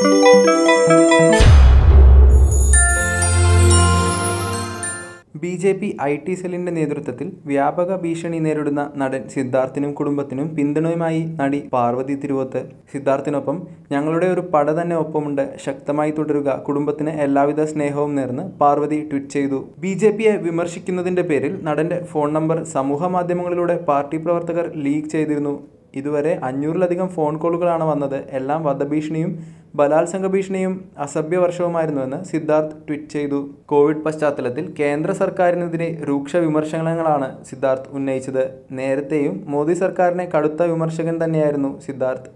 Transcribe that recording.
B J P I T സെല്ലിന്റെ നേതൃത്വത്തിൽ വ്യാപക ഭീഷണി നേരിടുന്ന നടൻ സിദ്ധാർത്ഥിനും കുടുംബത്തിനും പിന്തുണയുമായി നടി പാർവതി തിരുവോത്ത്. സിദ്ധാർത്ഥിനൊപ്പം ഞങ്ങളുടെ ഒരു പട തന്നെ ഒപ്പമുണ്ട്. ശക്തമായി തുടരുക. കുടുംബത്തിന് എല്ലാവിധ സ്നേഹവും നേർന്ന് പാർവതി ട്വീറ്റ് ചെയ്തു. ബി ജെ പിയെ വിമർശിക്കുന്നതിന്റെ പേരിൽ നടന്റെ ഫോൺ നമ്പർ സമൂഹ മാധ്യമങ്ങളിലൂടെ പാർട്ടി പ്രവർത്തകർ ലീക്ക് ചെയ്തിരുന്നു. ഇതുവരെ അഞ്ഞൂറിലധികം ഫോൺ കോളുകളാണ് വന്നത്. എല്ലാം വധഭീഷണിയും ബലാത്സംഗ ഭീഷണിയും അസഭ്യവർഷവുമായിരുന്നുവെന്ന് സിദ്ധാർത്ഥ് ട്വീറ്റ് ചെയ്തു. കോവിഡ് പശ്ചാത്തലത്തിൽ കേന്ദ്ര സർക്കാരിനെതിരെ രൂക്ഷ വിമർശനങ്ങളാണ് സിദ്ധാർത്ഥ് ഉന്നയിച്ചത്. നേരത്തെയും മോദി സർക്കാരിനെ കടുത്ത വിമർശകൻ തന്നെയായിരുന്നു സിദ്ധാർത്ഥ്.